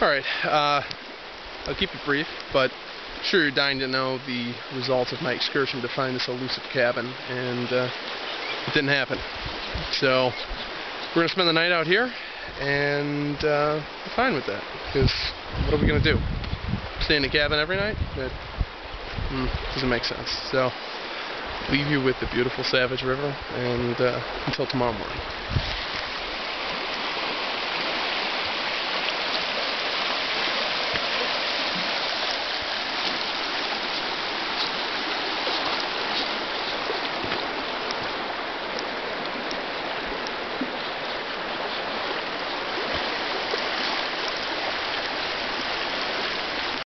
Alright, uh, I'll keep it brief, but sure you're dying to know the results of my excursion to find this elusive cabin, and uh, it didn't happen. So, we're going to spend the night out here, and uh, we're fine with that, because what are we going to do? Stay in the cabin every night? That mm, doesn't make sense. So, leave you with the beautiful Savage River, and uh, until tomorrow morning.